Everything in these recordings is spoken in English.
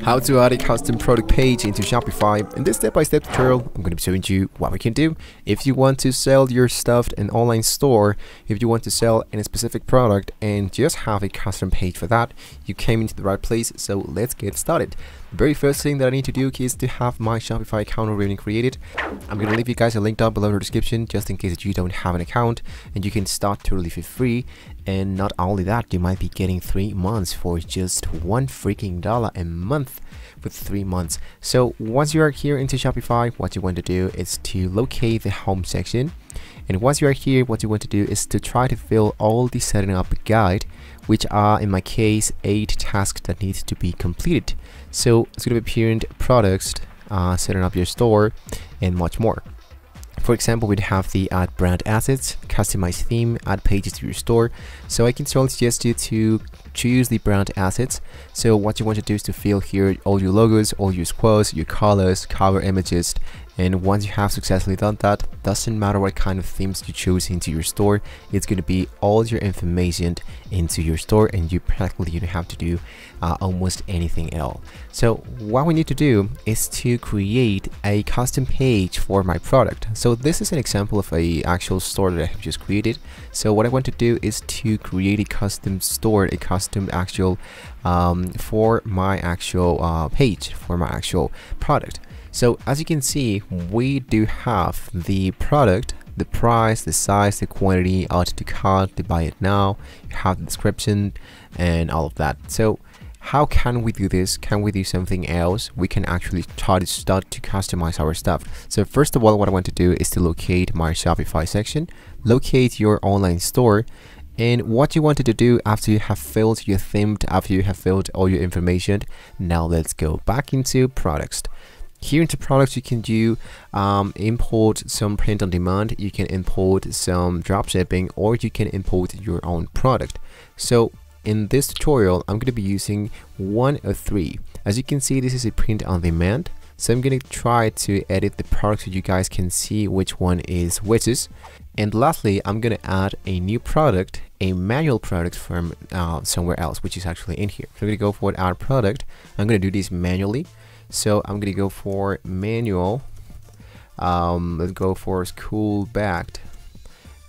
How to add a custom product page into Shopify. In this step-by-step tutorial, I'm going to be showing you what we can do. If you want to sell your stuff in an online store, if you want to sell any specific product and just have a custom page for that, you came into the right place. So let's get started. Very first thing that I need to do is to have my Shopify account already created. I'm to leave you guys a link down below in the description just in case that you don't have an account and you can start to totally for free. And not only that, you might be getting three months for just one freaking dollar a month with three months. So once you are here into Shopify, what you want to do is to locate the home section. And once you are here, what you want to do is to try to fill all the setting up guide, which are in my case, eight tasks that need to be completed. So it's going to be appearing products, uh, setting up your store, and much more. For example, we'd have the add brand assets, customize theme, add pages to your store. So I can strongly suggest you to choose the brand assets. So what you want to do is to fill here all your logos, all your quotes, your colors, cover images, and once you have successfully done that doesn't matter what kind of themes you choose into your store it's going to be all your information into your store and you practically don't have to do uh, almost anything else so what we need to do is to create a custom page for my product. So this is an example of a actual store that I have just created. So what I want to do is to create a custom store a custom actual um, for my actual uh, page for my actual product so as you can see, we do have the product, the price, the size, the quantity, add to cart, to buy it now, you have the description and all of that. So how can we do this? Can we do something else? We can actually try to start to customize our stuff. So first of all, what I want to do is to locate my Shopify section, locate your online store, and what you wanted to do after you have filled your theme, after you have filled all your information, now let's go back into products. Here into products, you can do um, import some print on demand, you can import some dropshipping, or you can import your own product. So in this tutorial, I'm going to be using one of three. As you can see, this is a print on demand. So I'm going to try to edit the product so you guys can see which one is which is. And lastly, I'm going to add a new product, a manual product from uh, somewhere else, which is actually in here. So I'm going to go for add product. I'm going to do this manually. So I'm gonna go for manual. Um, let's go for school backed.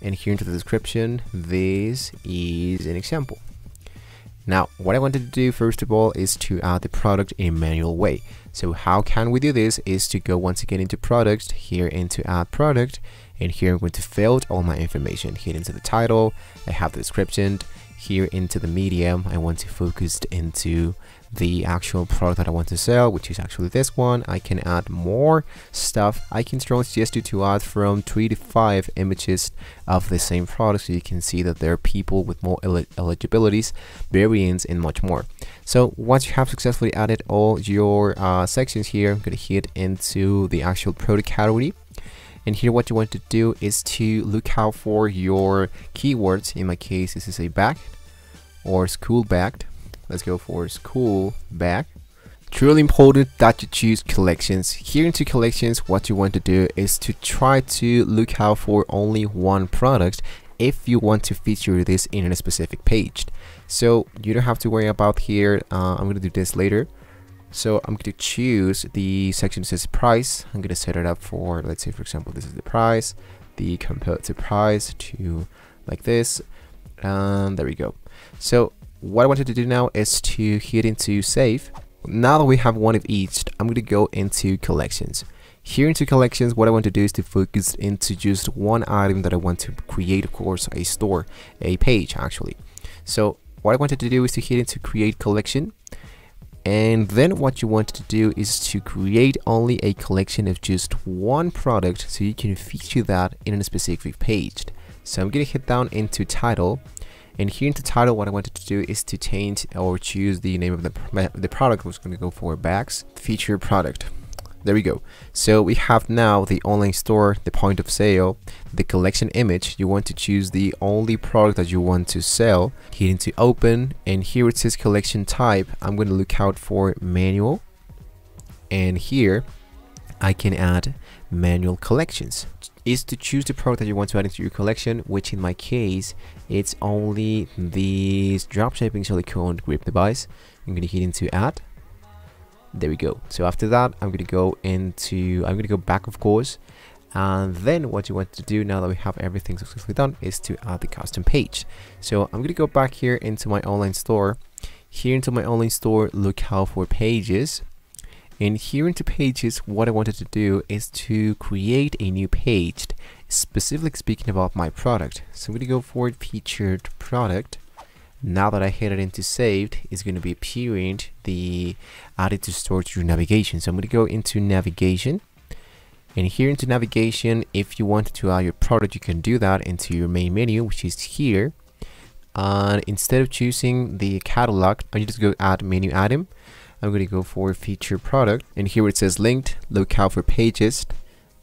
And here into the description, this is an example. Now, what I wanted to do first of all is to add the product in a manual way. So how can we do this is to go once again into product, here into add product, and here I'm going to fill all my information. Here into the title, I have the description, here into the medium, I want to focus into the actual product that I want to sell, which is actually this one. I can add more stuff. I can strongly suggest you to add from three to five images of the same product so you can see that there are people with more el eligibilities, variants, and much more. So once you have successfully added all your uh, sections here, I'm going to hit into the actual product category. And here what you want to do is to look out for your keywords. In my case, this is a bag or school bag Let's go for school back. Truly important that you choose collections. Here into collections, what you want to do is to try to look out for only one product if you want to feature this in a specific page. So you don't have to worry about here. Uh, I'm going to do this later. So I'm going to choose the section that says price. I'm going to set it up for, let's say, for example, this is the price, the comparative price to like this. And there we go. So what I wanted to do now is to hit into save. Now that we have one of each, I'm going to go into collections. Here into collections, what I want to do is to focus into just one item that I want to create, of course, a store, a page actually. So what I wanted to do is to hit into create collection. And then what you want to do is to create only a collection of just one product so you can feature that in a specific page. So I'm going to hit down into title and here in the title what I wanted to do is to change or choose the name of the, the product I was going to go for bags feature product there we go. So we have now the online store the point of sale the collection image. You want to choose the only product that you want to sell. Hit into open and here it says collection type. I'm going to look out for manual. And here I can add manual collections. Is to choose the product that you want to add into your collection which in my case it's only the dropshipping silicone grip device. I'm going to hit into add there we go. So after that I'm gonna go into I'm gonna go back of course. And then what you want to do now that we have everything successfully done is to add the custom page. So I'm gonna go back here into my online store. Here into my online store look out for pages. And here into pages what I wanted to do is to create a new page specifically speaking about my product. So I'm gonna go for featured product now that I hit it into saved it's going to be appearing the added to store through navigation. So I'm going to go into navigation. And here into navigation if you want to add your product you can do that into your main menu which is here. And instead of choosing the catalog I just go add menu item. I'm going to go for feature product. And here it says linked look out for pages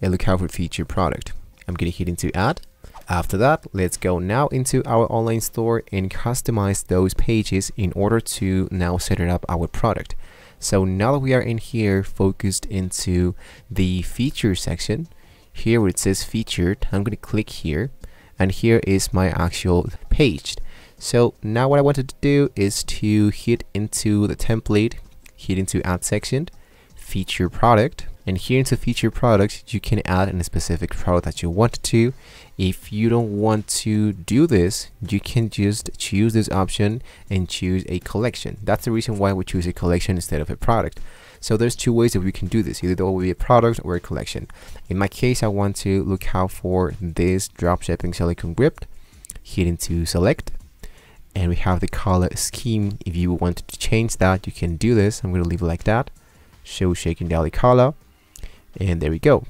and look out for feature product. I'm going to hit into add after that, let's go now into our online store and customize those pages in order to now set it up our product. So now that we are in here focused into the feature section, here it says featured, I'm going to click here and here is my actual page. So now what I wanted to do is to hit into the template, hit into add section, feature product, and here into feature products you can add a specific product that you want to. If you don't want to do this you can just choose this option and choose a collection. That's the reason why we choose a collection instead of a product. So there's two ways that we can do this. Either it will be a product or a collection. In my case I want to look out for this dropshipping silicone grip hit into select. And we have the color scheme. If you want to change that you can do this. I'm going to leave it like that. Show shaking daily color and there we go.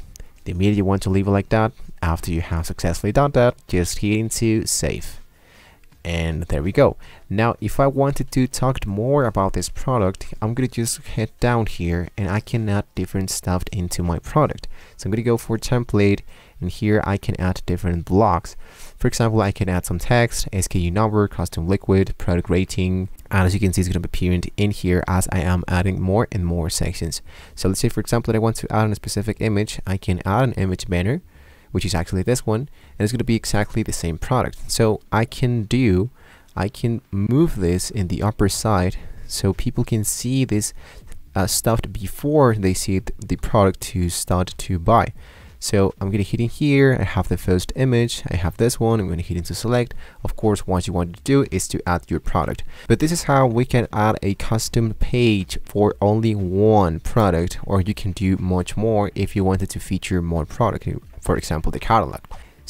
The minute you want to leave it like that after you have successfully done that just hit into save. And there we go. Now if I wanted to talk more about this product I'm gonna just head down here and I can add different stuff into my product. So I'm gonna go for template and here I can add different blocks. For example I can add some text SKU number custom liquid product rating. And as you can see it's going to be appearing in here as I am adding more and more sections. So let's say for example that I want to add a specific image. I can add an image banner which is actually this one and it's going to be exactly the same product. So I can do I can move this in the upper side so people can see this uh, stuff before they see the product to start to buy so I'm going to hit in here, I have the first image, I have this one, I'm going to hit into select. Of course, what you want to do is to add your product. But this is how we can add a custom page for only one product, or you can do much more if you wanted to feature more product, for example, the catalog.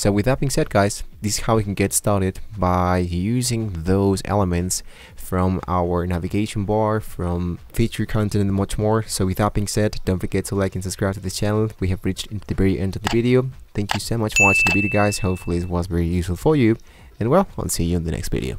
So with that being said guys, this is how we can get started by using those elements from our navigation bar, from feature content and much more. So with that being said, don't forget to like and subscribe to this channel. We have reached into the very end of the video. Thank you so much for watching the video guys. Hopefully it was very useful for you. And well, I'll see you in the next video.